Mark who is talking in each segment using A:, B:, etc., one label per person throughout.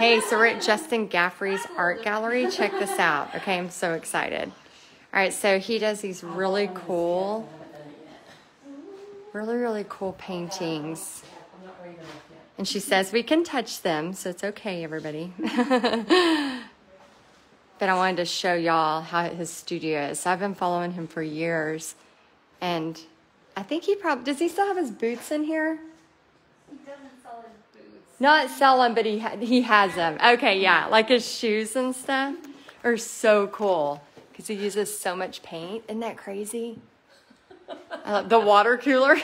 A: Hey, so we're at Justin Gaffrey's art gallery. Check this out. Okay, I'm so excited. All right, so he does these really cool, really, really cool paintings. And she says we can touch them, so it's okay, everybody. but I wanted to show y'all how his studio is. So I've been following him for years. And I think he probably, does he still have his boots in here?
B: He doesn't.
A: Not sell them, but he ha- he has them. Okay, yeah, like his shoes and stuff are so cool because he uses so much paint. Isn't that crazy? Love the water cooler.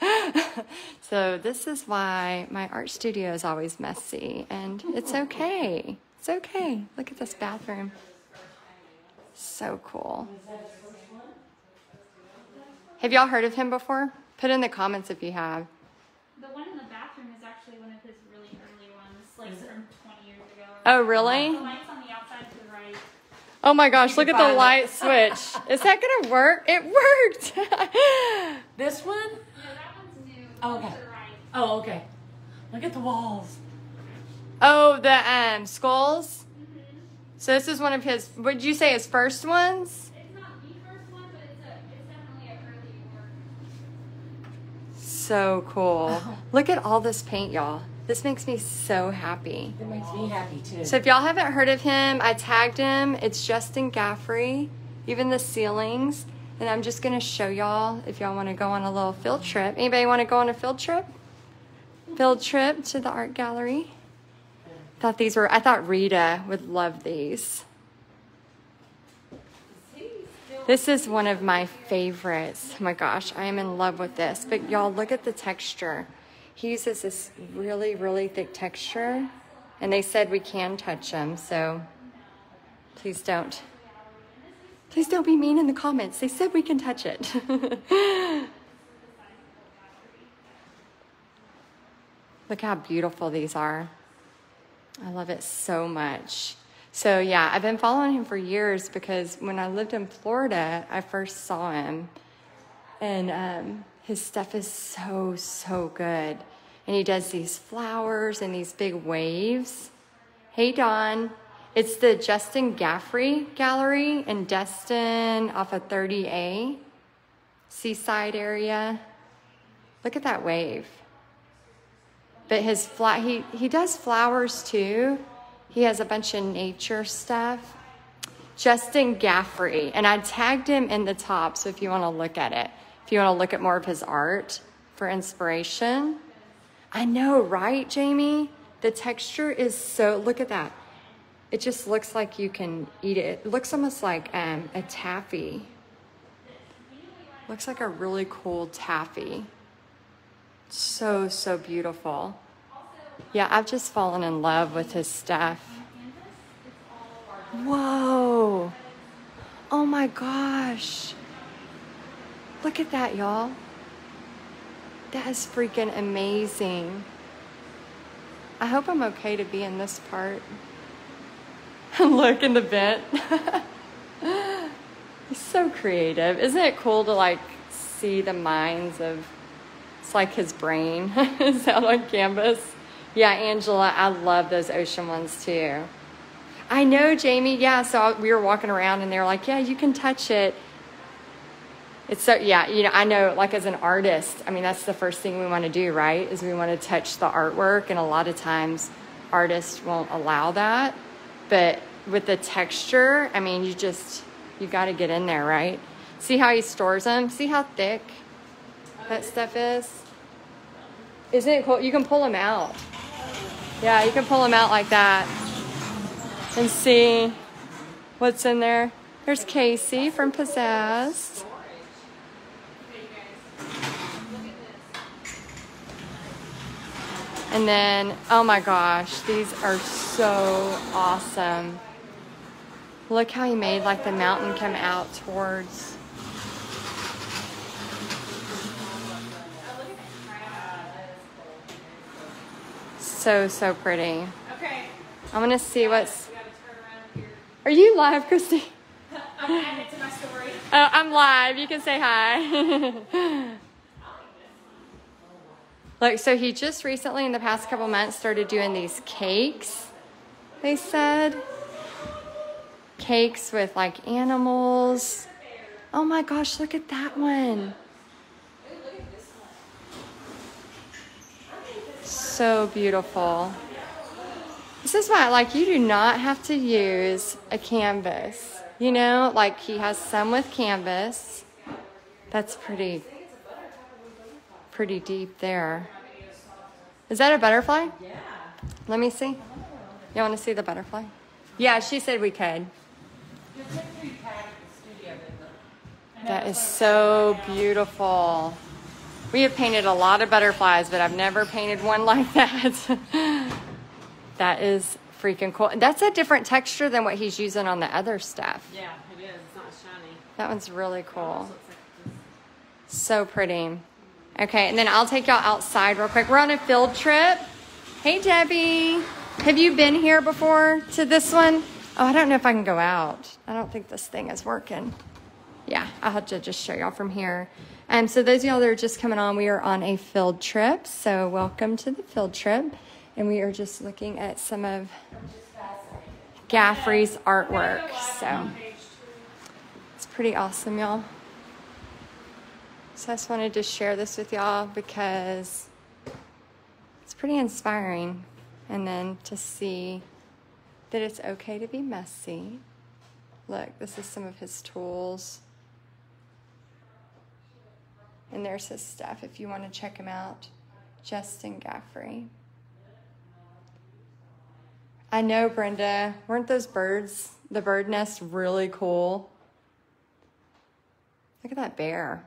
A: so this is why my art studio is always messy, and it's okay. It's okay. Look at this bathroom. So cool. Have y'all heard of him before? Put in the comments if you have.
B: The one in the bathroom is actually one of his really early ones, like from 20 years ago.
A: Oh, really?
B: The lights on the outside to the right.
A: Oh my gosh, look at the light switch. Is that gonna work? It worked.
C: This one?
B: Yeah, that one's new.
C: Oh, okay.
B: right.
C: Oh, okay. Look at the walls.
A: oh, the um skulls. So this is one of his. Would you say his first ones?
B: It's not the first one, but it's, a, it's definitely an early work.
A: So cool. Look at all this paint, y'all. This makes me so happy.
C: It makes me happy too.
A: So if y'all haven't heard of him, I tagged him. It's Justin Gaffrey. Even the ceilings. And I'm just gonna show y'all if y'all want to go on a little field trip. Anybody want to go on a field trip? Field trip to the art gallery. Thought these were. I thought Rita would love these. This is one of my favorites. Oh my gosh, I am in love with this. But y'all, look at the texture. He uses this really, really thick texture. And they said we can touch them, so please don't. Please don't be mean in the comments. They said we can touch it. Look how beautiful these are. I love it so much. So, yeah, I've been following him for years because when I lived in Florida, I first saw him. And um, his stuff is so, so good. And he does these flowers and these big waves. Hey, Don. It's the Justin Gaffrey Gallery in Destin off of 30A, seaside area. Look at that wave. But his fla- he, he does flowers too. He has a bunch of nature stuff. Justin Gaffrey. And I tagged him in the top, so if you want to look at it, you want to look at more of his art for inspiration. I know, right, Jamie? The texture is so, look at that. It just looks like you can eat it. It looks almost like um, a taffy. Looks like a really cool taffy. So, so beautiful. Yeah, I've just fallen in love with his stuff. Whoa. Oh my gosh. Look at that, y'all. That is freaking amazing. I hope I'm okay to be in this part. Look in the vent. He's so creative. Isn't it cool to like see the minds of it's like his brain is out on canvas. Yeah, Angela, I love those ocean ones too. I know, Jamie. Yeah, so we were walking around and they were like, "Yeah, you can touch it." It's so yeah, you know, I know like as an artist, I mean that's the first thing we want to do, right? Is we want to touch the artwork and a lot of times artists won't allow that. But with the texture, I mean, you just you got to get in there, right? See how he stores them? See how thick that stuff is? Isn't it cool? You can pull them out. Yeah, you can pull them out like that and see what's in there. There's Casey from Possessed. And then, oh my gosh, these are so awesome. Look how he made like the mountain come out towards. So, so pretty.
B: Okay.
A: I'm gonna see what's.
B: We gotta turn around here.
A: Are you live, Christy?
B: I'm it to my story.
A: Oh, I'm live. You can say hi. Look, so he just recently, in the past couple months, started doing these cakes. they said. Cakes with like animals. Oh my gosh, look at that one. So beautiful. This is why, like, you do not have to use a canvas. You know, like he has some with canvas. That's pretty, pretty deep there. Is that a butterfly?
C: Yeah.
A: Let me see. You want to see the butterfly? Yeah, she said we could.
C: Your picture you tagged at the studio, didn't it?
A: That is so beautiful. We have painted a lot of butterflies, but I've never painted one like that. that is freaking cool. That's a different texture than what he's using on the other stuff.
C: Yeah, it is. It's not shiny.
A: That one's really cool.
C: Almost looks like this.
A: So pretty. Okay, and then I'll take y'all outside real quick. We're on a field trip. Hey, Debbie. Have you been here before to this one? Oh, I don't know if I can go out. I don't think this thing is working. Yeah, I'll have to just show y'all from here. Um, so those of y'all that are just coming on, we are on a field trip. So welcome to the field trip. And we are just looking at some of Gaffrey's artwork. So it's pretty awesome, y'all. So I just wanted to share this with y'all because it's pretty inspiring. And then to see that it's okay to be messy. Look, this is some of his tools. And there's his stuff if you want to check him out. Justin Gaffrey. I know, Brenda. Weren't those birds, the bird nest, really cool? Look at that bear.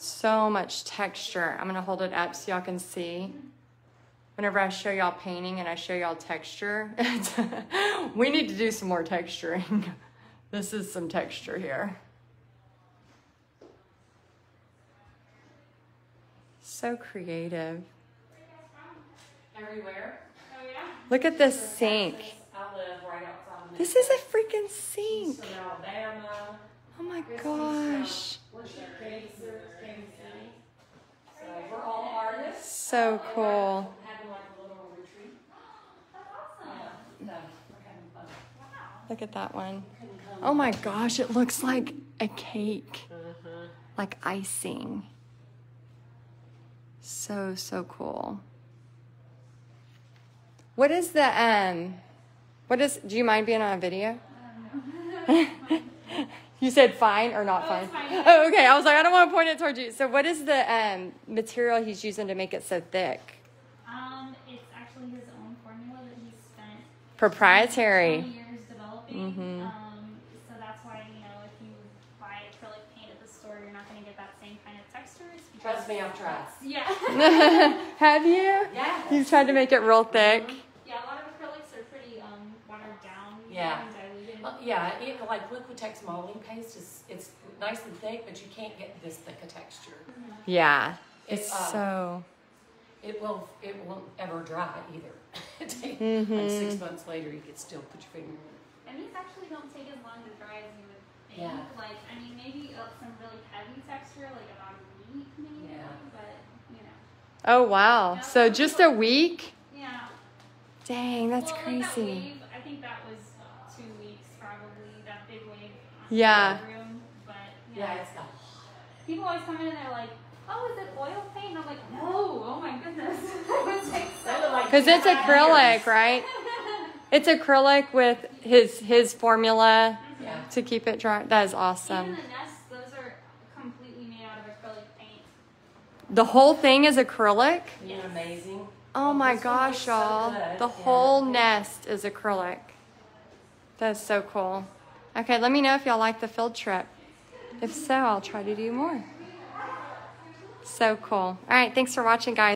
A: So much texture. I'm going to hold it up so y'all can see. Whenever I show y'all painting and I show y'all texture, we need to do some more texturing. this is some texture here. So creative.
C: Everywhere.
B: Oh yeah.
A: Look at this sink.
C: I live right
A: This is a freaking sink. Oh my gosh.
C: We're Kansas, Kansas City. So we're all artists.
A: So cool.
C: Having like a little retreat.
B: That's awesome.
C: So we're having fun.
B: Wow.
A: Look at that one.
C: Couldn't come.
A: Oh my gosh, it looks like a cake,
C: Uh-huh.
A: like icing. So, so cool. What is the, um, what is, do you mind being on a video? you said fine or not
B: Oh,
A: fine?
B: fine.
A: Oh, okay. I was like, I don't want to point it towards you. So, what is the um, material he's using to make it so thick?
B: Um, it's actually his own formula that he spent
A: Proprietary.
B: 20 years developing.
A: Mhm.
B: Um, so that's why you know if you buy acrylic paint at the store, you're not going to get that same kind of textures. because-
C: Trust me, I've tried.
B: Yeah.
A: Have you?
C: Yeah.
A: You've tried to make it real thick.
B: yeah, a lot of acrylics um watered down.
C: Yeah.
B: And diluted.
C: Uh, yeah, it, like Liquitex molding paste is it's nice and thick, but you can't get this thick a texture.
A: Yeah.
C: It,
A: It's
C: uh,
A: so.
C: It will it won't ever dry either.
A: Mm-hmm.
C: Like six months later, you could still put your finger in it.
B: And these actually don't take as long to dry as you would think.
C: Yeah.
B: Like, I mean, maybe uh, some really heavy texture, like about a week, maybe.
C: Yeah.
B: But you know,
A: Oh, wow. So, just a week?
B: Yeah.
A: Dang, that's
B: well, Like that
A: crazy.
B: wave, I think that was two weeks probably. That big wave.
A: Yeah.
B: Room, but
C: Yeah,
B: yeah.
C: it's
B: People always come in and they're like, "Oh, is it oil paint?" And I'm like, "No. Oh my goodness. it takes so
C: They look like-
A: Because it's acrylic, right? It's acrylic with his his formula
C: yeah.
A: to keep it dry. That is
B: Even
A: awesome.
B: the nests, those are completely made out of acrylic paint.
A: The whole thing is acrylic?
C: Isn't it amazing?
A: Oh, oh
C: my one looks
A: gosh, y'all.
C: good.
A: The
C: Yeah.
A: whole nest is acrylic. That's so cool. Okay, let me know if y'all like the field trip. If so, I'll try to do more. So cool. All right, thanks for watching, guys.